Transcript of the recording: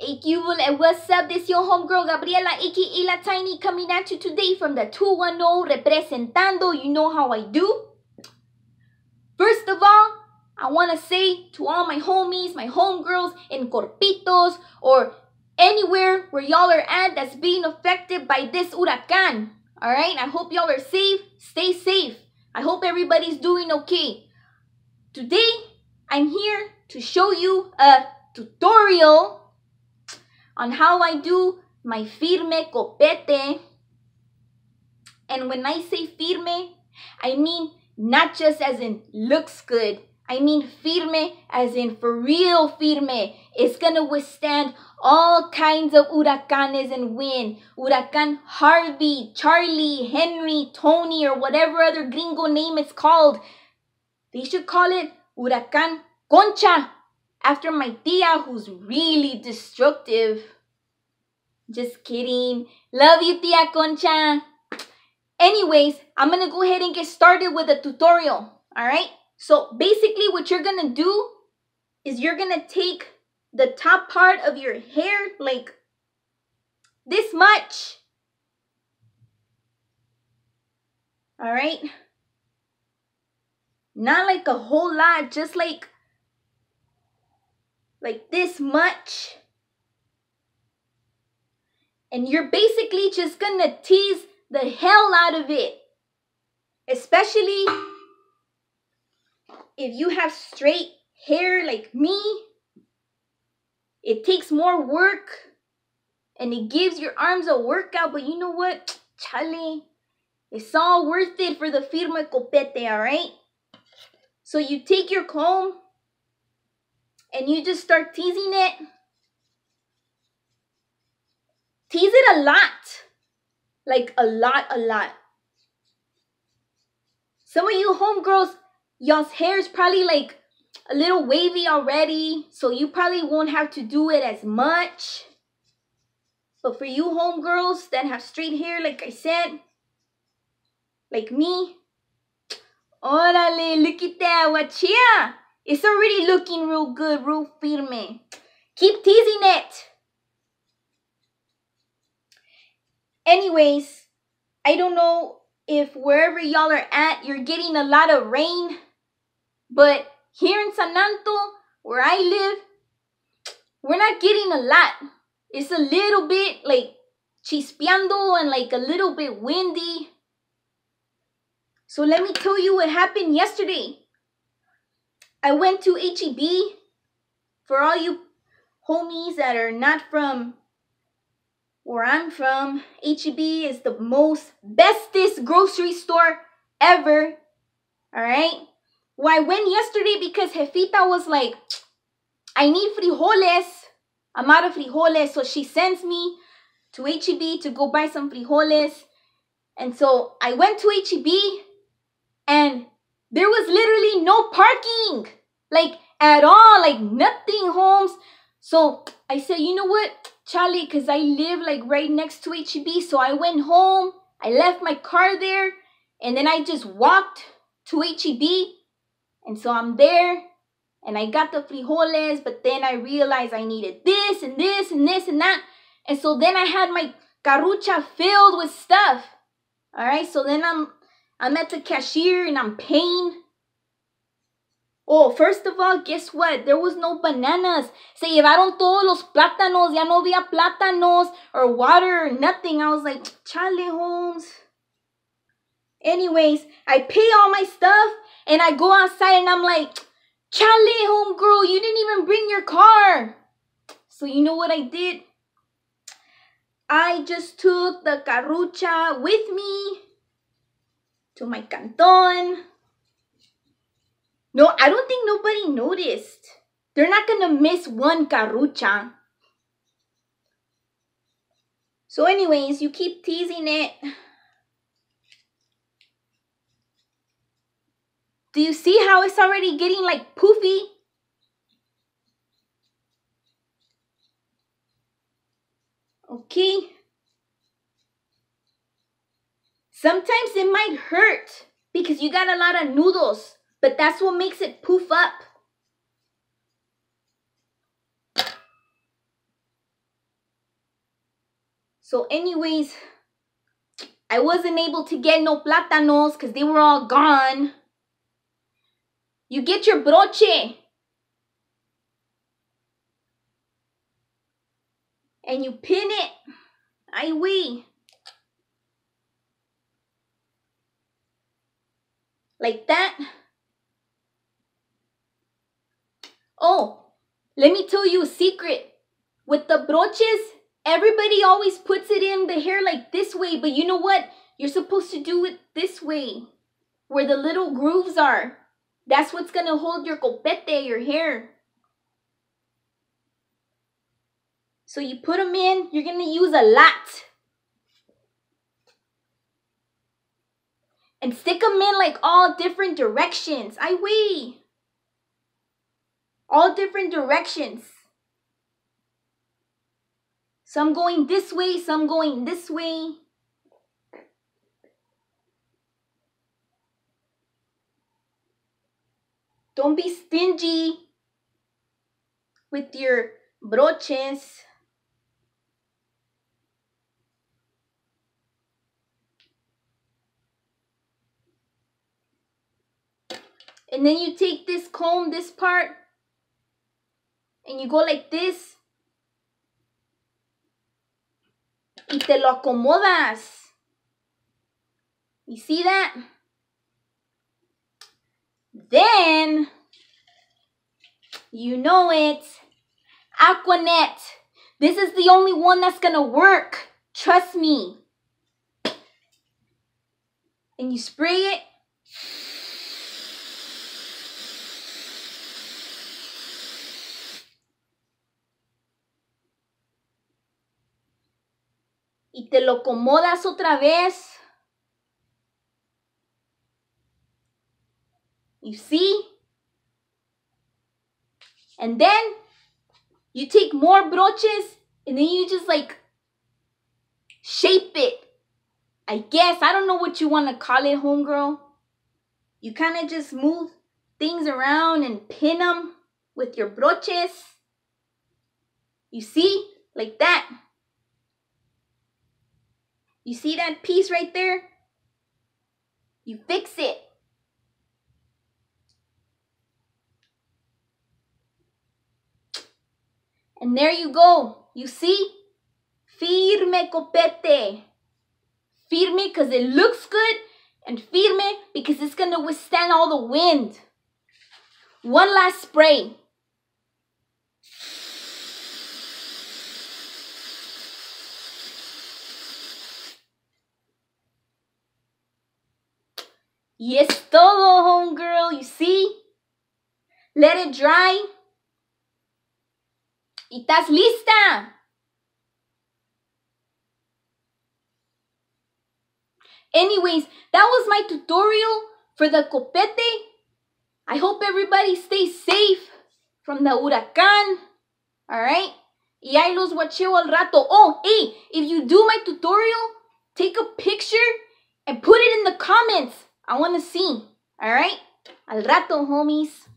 And what's up? This your homegirl Gabriela, aka La Tiny, coming at you today from the 210 representando. You know how I do. First of all, I want to say to all my homies, my homegirls in Corpitos, or anywhere where y'all are at that's being affected by this huracan. All right, I hope y'all are safe. Stay safe. I hope everybody's doing okay. Today, I'm here to show you a tutorial on how I do my firme copete. And when I say firme, I mean not just as in looks good. I mean firme as in for real firme. It's gonna withstand all kinds of huracanes and wind. Huracan Harvey, Charlie, Henry, Tony, or whatever other gringo name it's called. They should call it Huracan Concha after my tia who's really destructive. Just kidding. Love you, tia Concha. Anyways, I'm gonna go ahead and get started with the tutorial. All right. So basically what you're gonna do is you're gonna take the top part of your hair like this much. All right. Not like a whole lot, just like like this much. And you're basically just gonna tease the hell out of it. Especially if you have straight hair like me. It takes more work and it gives your arms a workout, but you know what? Chale, it's all worth it for the firme copete, alright? So you take your comb and you just start teasing it. Tease it a lot. Like a lot, a lot. Some of you homegirls, y'all's hair is probably like a little wavy already, so you probably won't have to do it as much. But for you homegirls that have straight hair, like I said, like me, órale, look at that, wachia. It's already looking real good, real firme. Keep teasing it. Anyways, I don't know if wherever y'all are at, you're getting a lot of rain. But here in San Anto, where I live, we're not getting a lot. It's a little bit like chispeando and like a little bit windy. So let me tell you what happened yesterday. I went to HEB for all you homies that are not from where I'm from. HEB is the most bestest grocery store ever. All right. Well, went yesterday because Jefita was like, I need frijoles. I'm out of frijoles. So she sends me to HEB to go buy some frijoles. And so I went to HEB and there was literally no parking, like at all, like nothing, Holmes. So I said, you know what, Charlie, because I live like right next to HEB. So I went home, I left my car there, and then I just walked to HEB. And so I'm there and I got the frijoles, but then I realized I needed this and this and this and that. And so then I had my carrucha filled with stuff. All right, so then I'm I'm at the cashier and I'm paying. Oh, first of all, guess what? There was no bananas. Se llevaron todos los plátanos. Ya no había plátanos or water or nothing. I was like, Charlie Holmes. Anyways, I pay all my stuff and I go outside and I'm like, Charlie, homegirl, you didn't even bring your car. So you know what I did? I just took the carrucha with me to my canton. No, I don't think nobody noticed. They're not gonna miss one carrucha. So anyways, you keep teasing it. Do you see how it's already getting like poofy? Okay. Sometimes it might hurt because you got a lot of noodles, but that's what makes it poof up. So anyways, I wasn't able to get no plátanos because they were all gone. You get your broche. And you pin it. Ay, we. Like that. Oh, let me tell you a secret. With the broches, everybody always puts it in the hair like this way, but you know what? You're supposed to do it this way, where the little grooves are. That's what's gonna hold your copete, your hair. So you put them in, you're gonna use a lot. And stick them in like all different directions. I wee. All different directions. Some going this way, some going this way. Don't be stingy with your broches. And then you take this comb, this part, and you go like this. Y te lo acomodas. You see that? Then, you know it, Aquanet. This is the only one that's gonna work. Trust me. And you spray it. Y te lo acomodas otra vez. You see? And then you take more broches and then you just like shape it. I guess. I don't know what you want to call it, homegirl. You kind of just move things around and pin them with your broches. You see? Like that. You see that piece right there? You fix it. And there you go. You see? Firme copete. Firme because it looks good and firme because it's going to withstand all the wind. One last spray. Yes, todo, homegirl. You see? Let it dry. ¿Y estás lista? Anyways, that was my tutorial for the copete. I hope everybody stays safe from the huracán. Alright? Y ahí los watcheo al rato. Oh, hey, if you do my tutorial, take a picture and put it in the comments. I want to see. Alright? Al rato, homies.